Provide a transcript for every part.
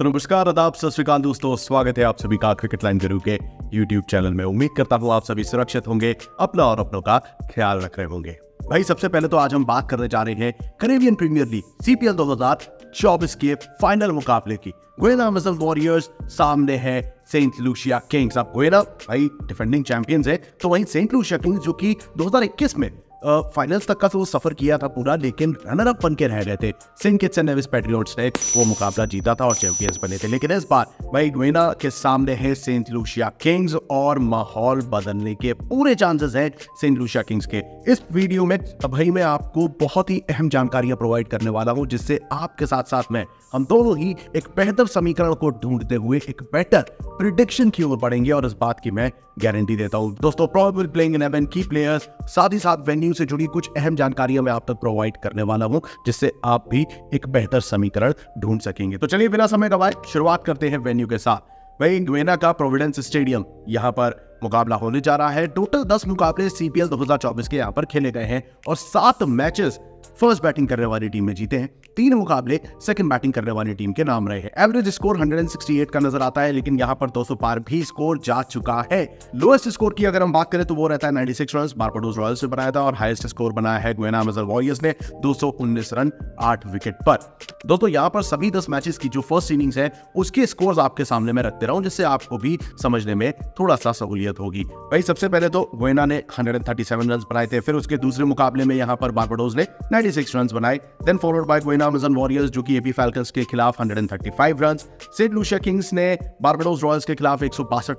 तो नमस्कार, आदाब, सत श्रीकाल दोस्तों। स्वागत है आप सभी का क्रिकेट लाइन गुरु के यूट्यूब चैनल में। उम्मीद करता हूँ आप सभी सुरक्षित होंगे, अपना और अपनों का ख्याल रख रहे होंगे। भाई, सबसे पहले तो आज हम बात करने जा रहे हैं करेबियन प्रीमियर लीग सीपीएल 2024 के फाइनल मुकाबले की। गोयना वॉरियर्स सामने है सेंट लूशिया किंग्स अब गोयना भाई डिफेंडिंग चैंपियंस है तो वहीं सेंट लूशिया किंग्स जो कि 2021 में फाइनल्स तक का तो सफ़र किया था पूरा, लेकिन रनर अप बन के रह गए थे। Saint Kitts and Nevis Patriots ने वो मुकाबला जीता था और चैंपियंस बने थे। लेकिन इस बार भाई ग्वेना के सामने है सेंट लूशिया किंग्स और माहौल बदलने के पूरे चांसेस हैं सेंट लूशिया किंग्स के। इस वीडियो में भाई मैं आपको बहुत ही अहम जानकारियाँ प्रोवाइड करने वाला हूँ, जिससे आपके साथ साथ में हम दोनों ही एक बेहतर समीकरण को ढूंढते हुए एक बेटर प्रिडिक्शन की ओर बढ़ेंगे और इस बात की मैं गारंटी देता हूँ। दोस्तों प्रॉबल प्लेइंग इलेवन की प्लेयर्स साथ ही साथ वेन्यू से जुड़ी कुछ अहम जानकारियाँ मैं आप तक प्रोवाइड करने वाला हूँ, जिससे आप भी एक बेहतर समीकरण ढूंढ सकेंगे। तो चलिए बिना समय गवाए शुरुआत करते हैं वेन्यू के साथ। वही ग्वेना का प्रोविडेंस स्टेडियम यहाँ पर मुकाबला होने जा रहा है। टोटल दस मुकाबले सीपीएल 2024 के यहाँ पर खेले गए हैं और सात मैचेस फ़र्स्ट बैटिंग करने वाली टीम में जीते हैं। तीन मुकाबले सेकंड बैटिंग करने वाली टीम के नाम रहे हैं। एवरेज स्कोर 168 का नज़र आता है, लेकिन यहाँ पर 200 पार भी स्कोर जा चुका है। लोएस्ट स्कोर की अगर हम बात करें तो वो रहता है 96 रन बारबाडोस रॉयल्स से बनाया था, और हाईएस्ट स्कोर बनाया है ग्वेना अमेजर वॉरियर्स ने 219 रन, आठ विकेट पर। दोस्तों, यहाँ पर सभी दस मैचेस की जो फ़र्स्ट इनिंग्स है, उसके स्कोर आपके सामने में रखते रहा, जिससे आपको भी समझने में थोड़ा सा सहूलियत होगी। भाई, सबसे पहले तो गोयना ने 137 रन बनाए थे, फिर उसके दूसरे मुकाबले में यहाँ पर बारबाडोस ने 96 रन बनाए then followed by Guyana Amazon Warriors जो कि एपी फैल्कन्स के खिलाफ 135 रन सेंट लूशिया किंग्स ने बारबाडोस रॉयल्स के खिलाफ एक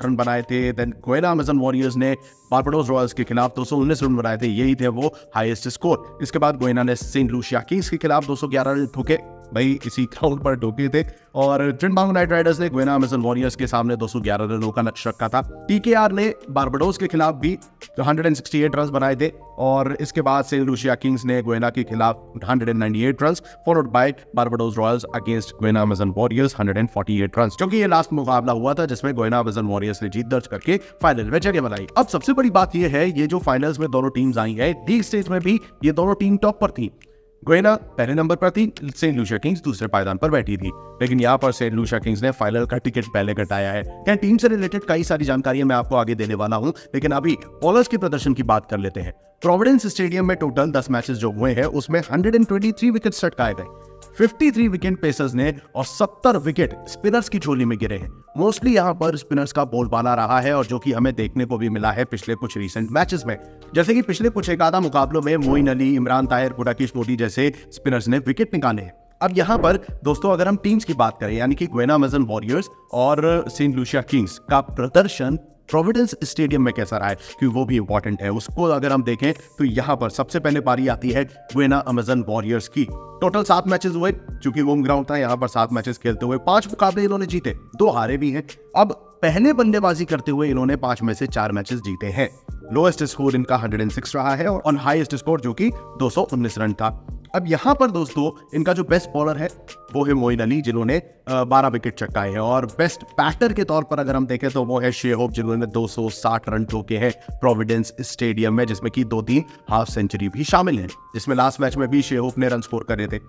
रन बनाए थे। देन गोयना अमेजन वॉरियर्स ने बारबाडोस रॉयल्स के खिलाफ 219 रन बनाए थे। यही थे वो हाईएस्ट स्कोर इसके बाद गोयना ने सेंट लूशिया किंग्स के खिलाफ 211 रन ठोके। भाई, इसी ग्राउंड पर ठोके थे। और ट्रिनबांग नाइट राइडर्स ने गोयना अमेजन वॉरियर्स के सामने 211 रनों का लक्ष्य रखा था। टीकेआर ने बारबाडोस के खिलाफ भी 168 रन बनाए थे। और इसके बाद सेंट लूशिया किंग्स ने गोयना के खिलाफ 198 run followed by Barbados Royals against Guyana Amazon Warriors 148 run क्योंकि ये लास्ट मुकाबला हुआ था, जिसमें गोयना अमेजन वॉरियर्स ने जीत दर्ज करके फाइनल में जगह बनाई। अब सबसे बड़ी बात यह है, ये जो फाइनल्स में दोनों टीम्स आई है लीग स्टेज में भी ये दोनों टीम टॉप पर थी। गोयना पहले नंबर पर थी, सेंट लूशा किंग्स दूसरे पायदान पर बैठी थी। लेकिन यहाँ पर सेंट लूशा किंग्स ने फाइनल का टिकट पहले कटाया है। क्या टीम से रिलेटेड कई सारी जानकारियाँ मैं आपको आगे देने वाला हूँ, लेकिन अभी बॉलर्स के प्रदर्शन की बात कर लेते हैं। प्रोविडेंस स्टेडियम में टोटल 10 मैचेस जो हुए हैं, उसमें 123 विकेट सटकाए गए। 53 विकेट पेसर्स ने और 70 विकेट स्पिनर्स की झोली में गिरे हैं। मोस्टली यहाँ पर स्पिनर्स का बोलबाला रहा है और जो कि हमें देखने को भी मिला है पिछले कुछ रिसेंट मैचेस में। जैसे कि पिछले कुछ एक आधा मुकाबलों में मोइन अली, इमरान ताहिर गुडाकिश मोदी जैसे स्पिनर्स ने विकेट निकाले हैं। अब यहाँ पर दोस्तों अगर हम टीम्स की बात करें, यानी कि ग्वेना मजन वॉरियर्स और सेंट लूशिया किंग्स का प्रदर्शन प्रोविडेंस स्टेडियम में कैसा रहा है? क्योंकि वो भी इंपॉर्टेंट है। उसको अगर हम देखें तो यहाँ पर सबसे पहले पारी आती है ग्वेना अमेजन वॉरियर्स की। टोटल सात मैचेस हुए, चूँकि होम ग्राउंड था, यहाँ पर सात मैचेस खेलते हुए पाँच मुकाबले इन्होंने जीते, दो हारे भी हैं। अब पहले बल्लेबाजी करते हुए इन्होंने पाँच में से चार मैचेस जीते हैं। लोएस्ट स्कोर इनका 106 रहा है और हाईएस्ट स्कोर जो कि 219 रन था। अब यहाँ पर दोस्तों, इनका जो बेस्ट बॉलर है, वो है मोइन अली, जिन्होंने 12 विकेट चटकाए हैं। और बेस्ट बैटर के तौर पर अगर हम देखें तो वो है शेहोप जिन्होंने 260 रन ठोके हैं प्रोविडेंस स्टेडियम में, जिसमें कि दो तीन हाफ़ सेंचुरी भी शामिल है, जिसमें लास्ट मैच में भी शेहोप ने रन स्कोर करे थे।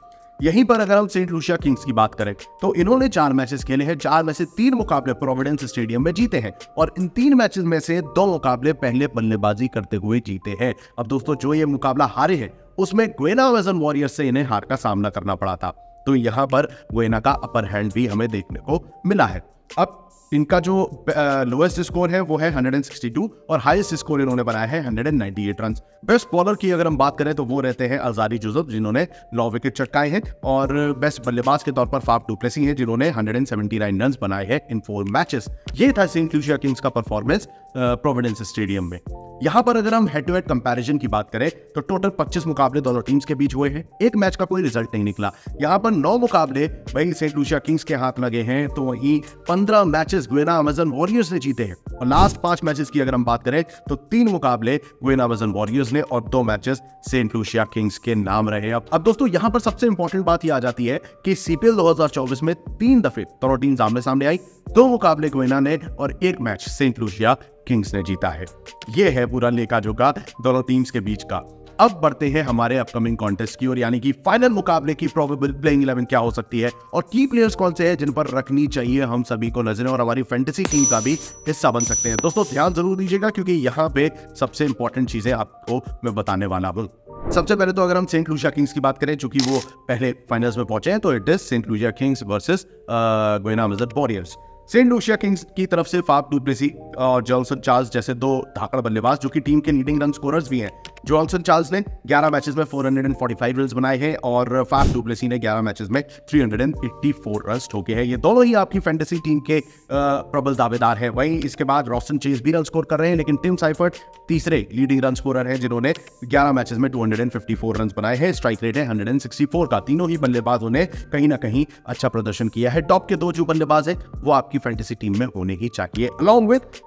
यहीं पर अगर हम सेंट लूशिया किंग्स की बात करें तो इन्होंने चार मैचेस खेले हैं, चार में से तीन मुकाबले प्रोविडेंस स्टेडियम में जीते हैं। और इन तीन मैचेस में से दो मुकाबले पहले बल्लेबाजी करते हुए जीते हैं। अब दोस्तों, जो ये मुकाबला हारे हैं उसमें ग्वेना वेजन वॉरियर से इन्हें हार का सामना करना पड़ा था। तो यहाँ पर ग्वेना का अपर हैंड भी हमें देखने को मिला है। अब इनका जो लोएस्ट स्कोर है, वो है 162 और हाईएस्ट स्कोर इन्होंने बनाया है 198 रन बेस्ट बॉलर की अगर हम बात करें तो वो रहते हैं अजारी जुजब जिन्होंने नौ विकेट चटकाए हैं और बेस्ट बल्लेबाज के तौर पर फाफ डुप्लेसी हैं, जिन्होंने 179 रन बनाए हैं इन फोर मैचेस ये था सेंट लूसिया किंग्स का परफॉर्मेंस प्रोविडेंस स्टेडियम में। यहाँ पर अगर हम हेड टू हेड कंपैरिजन की बात करें तो टोटल 25 मुकाबले दोनों टीम्स के बीच हुए हैं। एक मैच का कोई रिज़ल्ट नहीं निकला। यहाँ पर नौ मुकाबले वही सेंट लूसिया किंग्स के हाथ लगे हैं तो वहीं 15 मैचेस ग्वेना अमेजन वॉरियर्स ने जीते हैं। और लास्ट पाँच मैचेस की अगर हम बात करें तो तीन मुकाबले ग्वेना अमेजन वॉरियर्स ने और दो मैचेस सेंट लूसिया किंग्स के नाम रहे अब अब दोस्तों, यहाँ पर सबसे इंपॉर्टेंट बात यह आ जाती है कि सीपीएल 2024 में तीन दफे दोनों टीम सामने सामने आई। दो मुकाबले ग्वेना ने और एक मैच सेंट लूसिया किंग्स ने जीता है। यह है पूरा लेका जोका दोनों टीम्स के बीच का। अब बढ़ते हैं हमारे अपकमिंग कॉन्टेस्ट की ओर, यानी कि फाइनल मुकाबले की प्रोबेबल प्लेइंग इलेवन क्या हो सकती है और की प्लेयर्स कौन से हैं जिन पर रखनी चाहिए हम सभी को नज़रें और हमारी फैंटेसी टीम का भी हिस्सा बन सकते हैं। दोस्तों, ध्यान ज़रूर दीजिएगा क्योंकि यहाँ पे सबसे इंपॉर्टेंट चीज़ें आपको मैं बताने वाला हूँ। सबसे पहले तो अगर हम सेंट लूजिया किंग्स की बात करें, चूँकि वो पहले फाइनल्स में पहुँचे हैं तो it is Saint Lucia Kings versus Guyana Warriors Saint Lucia Kings की तरफ़ से फाफ डुप्लेसी और जॉनसन चार्ल्स जैसे दो धाकड़ बल्लेबाज, जो कि टीम के लीडिंग रन स्कोरर्स भी हैं जॉनसन चार्ल्स ने 11 मैचेस में 445 रन बनाए हैं और फाफ डुप्लेसी ने 11 मैचेस में 384 रन ठोके हैं। ये दोनों ही आपकी फैंटेसी टीम के प्रबल दावेदार हैं। वहीं इसके बाद रॉस्टन चेज भी रन स्कोर कर रहे हैं, लेकिन टिम साइफर्ट तीसरे लीडिंग रन स्कोरर हैं, जिन्होंने 11 मैचेस में 254 रन बनाए हैं। स्ट्राइक रेट है 164 का। तीनों ही बल्लेबाजों ने कहीं ना कहीं अच्छा प्रदर्शन किया है। टॉप के दो जो बल्लेबाज है, वो आपकी फैंटेसी टीम में होने ही चाहिए। अलॉन्ग विथ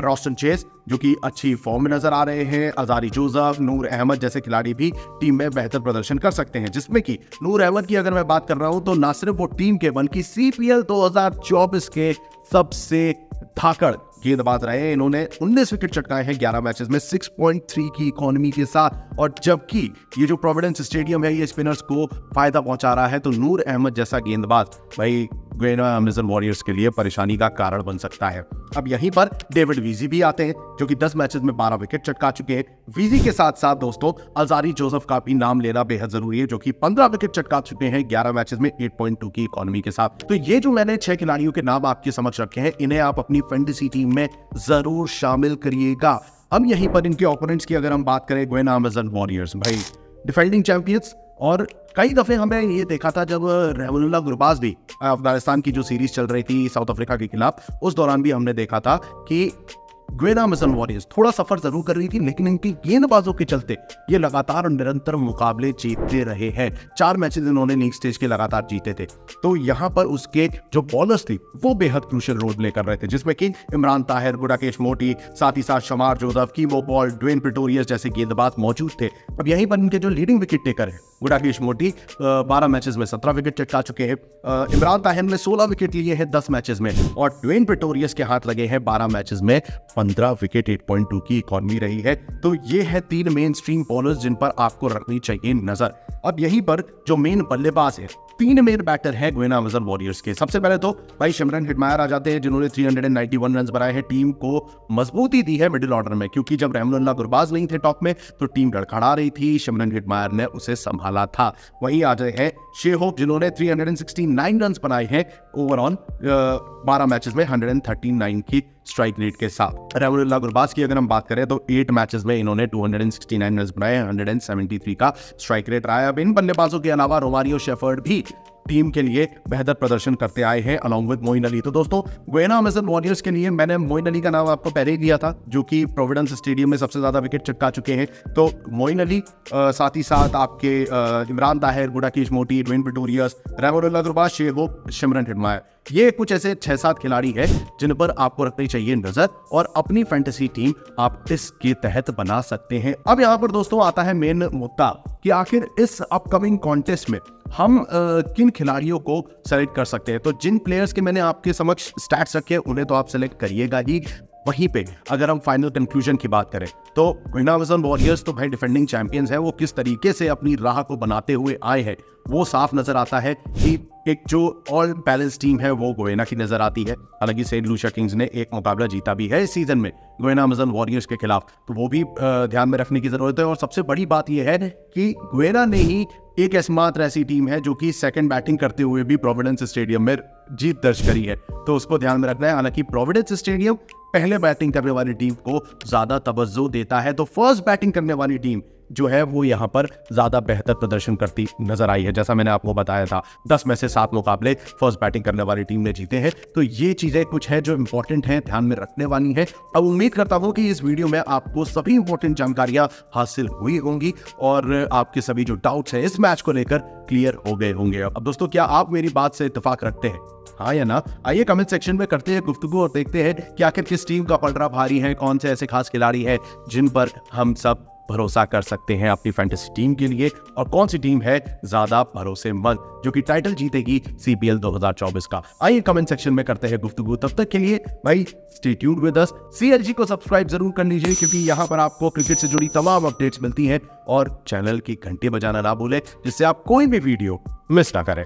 रॉस्टन चेस जो कि अच्छी फॉर्म में नज़र आ रहे हैं। अजारी जोजफ नूर अहमद जैसे खिलाड़ी भी टीम में बेहतर प्रदर्शन कर सकते हैं, जिसमें कि नूर अहमद की अगर मैं बात कर रहा हूँ तो ना सिर्फ़ वो टीम के, बल्कि सीपीएल 2024 के सबसे धाकड़ गेंदबाज रहे इन्होंने 19 विकेट चटकाए हैं 11 मैचेस में 6.3 की इकोनॉमी के साथ। और जबकि ये जो प्रोविडेंस स्टेडियम है, ये स्पिनर्स को फ़ायदा पहुँचा रहा है तो नूर अहमद जैसा गेंदबाज, भाई ग्वेना अमेजन वॉरियर्स के लिए, परेशानी का कारण बन सकता है। अब यहीं पर डेविड वीजी भी आते हैं, जो कि 10 मैचेस में 12 विकेट चटका चुके हैं। वीजी के साथ साथ दोस्तों अजारी जोसेफ का भी नाम लेना बेहद ज़रूरी है, जो कि 15 विकेट चटका चुके हैं 11 मैचेस में 8.2 की इकोनॉमी के साथ। तो ये जो मैंने छह खिलाड़ियों के नाम आपके समक्ष रखे हैं, इन्हें आप अपनी फैंटेसी टीम में ज़रूर शामिल करिएगा। अब यहीं पर इनके ओपोनेंट्स की अगर हम बात करें ग्वेना अमेजन वॉरियर्स भाई। डिफेंडिंग चैंपियंस और कई दफे हमें ये देखा था जब रहमुल्ला गुरबाज भी अफ़गानिस्तान की जो सीरीज़ चल रही थी साउथ अफ्रीका के खिलाफ, उस दौरान भी हमने देखा था कि ग्वेना मिसन वॉरियर्स थोड़ा सफ़र ज़रूर कर रही थी, लेकिन इनकी गेंदबाजों के चलते ये लगातार निरंतर मुकाबले जीतते रहे हैं। चार मैचेस इन्होंने लीग स्टेज के लगातार जीते थे। तो यहाँ पर उसके जो बॉलर्स थी, वो बेहद क्रूशल रोल प्ले कर रहे थे, जिसमें कि इमरान ताहिर गुडाकेश मोटी, साथ ही साथ Shamar Joseph Keemo Paul, Dwaine Pretorius जैसे गेंदबाज मौजूद थे। अब यहीं पर इनके जो लीडिंग विकेट टेकर है गुडाकेश मोटी बारह मैचेस में सत्रह विकेट चटका चुके हैं। इमरान ताहिर ने सोलह विकेट लिए हैं दस मैचेस में और ट्वेन पिटोरियस के हाथ लगे हैं बारह मैचेस में पंद्रह विकेट 8.2 की इकॉनमी रही है। तो ये है तीन मेन स्ट्रीम बॉलर्स जिन पर आपको रखनी चाहिए नज़र। अब यहीं पर जो मेन बल्लेबाज है, तीन मेन बैटर है गोयना अमेजन वॉरियर्स के। सबसे पहले तो भाई शिमरन हिटमायर आ जाते हैं, जिन्होंने 391 रन बनाए हैं। टीम को मजबूती दी है मिडिल ऑर्डर में, क्योंकि जब रहमुल्ला गुरबाज नहीं थे टॉप में तो टीम लड़खड़ा रही थी। शिमरन हिटमायर ने उसे संभाला। था। वहीं आ जाए हैं। शेहोप जिन्होंने 369 रन बनाए हैं ओवरऑल बारह मैचेस में 139 की स्ट्राइक रेट के साथ। रहमुल्ला गुरबाज की अगर हम बात करें तो एट मैचेस में इन्होंने 269 रन बनाए 173 का स्ट्राइक रेट रहा है। अब इन बल्लेबाजों के अलावा रोमारियो शेफर्ड भी टीम के लिए बेहतर प्रदर्शन करते आए हैं अलॉन्ग विद मोइन अली। तो दोस्तों गोयना अमेजन वॉरियर्स के लिए मैंने मोइन अली का नाम आपको पहले ही दिया था, जो कि प्रोविडेंस स्टेडियम में सबसे ज़्यादा विकेट चटका चुके हैं। तो मोइन अली साथ ही साथ आपके Imran Tahir, Gudakesh Motie Dwaine Pretorius Rahmanullah Gurbaz Shai Hope Shimron Hetmyer ये कुछ ऐसे छह सात खिलाड़ी है जिन पर आपको रखनी चाहिए नज़र और अपनी फैंटेसी टीम आप इसके तहत बना सकते हैं। अब यहाँ पर दोस्तों आता है मेन मुद्दा कि आखिर इस अपकमिंग कॉन्टेस्ट में हम आ, किन खिलाड़ियों को सेलेक्ट कर सकते हैं? तो जिन प्लेयर्स के मैंने आपके समक्ष स्टैट्स रखे उन्हें तो आप सेलेक्ट करिएगा ही। वहीं पे अगर हम फाइनल कंक्लूजन की बात करें तो विनावजन वॉरियर्स तो भाई डिफेंडिंग चैंपियंस है, वो किस तरीके से अपनी राह को बनाते हुए आए हैं, वो साफ़ नज़र आता है कि एक जो ऑल बैलेंस टीम है, वो गोयना की नज़र आती है। हालाँकि सेंट लूशा किंग्स ने एक मुकाबला जीता भी है इस सीज़न में गोयना अमेजन वॉरियर्स के खिलाफ। तो वो भी ध्यान में रखने की ज़रूरत है और सबसे बड़ी बात यह है कि गोयना ने ही एक एकमात्र ऐसी टीम है जो कि सेकंड बैटिंग करते हुए भी प्रोविडेंस स्टेडियम में जीत दर्ज करी है। तो उसको ध्यान में रखना है। हालाँकि प्रोविडेंस स्टेडियम पहले बैटिंग करने वाली टीम को ज़्यादा तवज्जो देता है। तो फ़र्स्ट बैटिंग करने वाली टीम जो है, वो यहाँ पर ज़्यादा बेहतर प्रदर्शन करती नज़र आई है। जैसा मैंने आपको बताया था, दस में से सात मुकाबले फ़र्स्ट बैटिंग करने वाली टीम ने जीते हैं। तो ये चीज़ें कुछ है जो इंपॉर्टेंट है, ध्यान में रखने वाली है। अब उम्मीद करता हूँ कि इस वीडियो में आपको सभी इंपॉर्टेंट जानकारियाँ हासिल हुई होंगी और आपके सभी जो डाउट्स है इस मैच को लेकर क्लियर हो गए होंगे। अब दोस्तों, क्या आप मेरी बात से इतफाक रखते हैं? हाँ या ना? आइए कमेंट सेक्शन में करते हैं गुफ्तगु और देखते हैं कि आखिर किस टीम का पलड़ा भारी है, कौन से ऐसे खास खिलाड़ी है जिन पर हम सब भरोसा कर सकते हैं अपनी फैंटेसी टीम के लिए। और कौन सी टीम है ज़्यादा भरोसेमंद? जो कि टाइटल जीतेगी सीपीएल 2024 का। आइए कमेंट सेक्शन में करते हैं गुफ्तगू। तब तक के लिए भाई stay tuned with us CLG को सब्सक्राइब ज़रूर कर लीजिए, क्योंकि यहाँ पर आपको क्रिकेट से जुड़ी तमाम अपडेट्स मिलती हैं। और चैनल की घंटी बजाना ना भूले, जिससे आप कोई भी वीडियो मिस ना करें।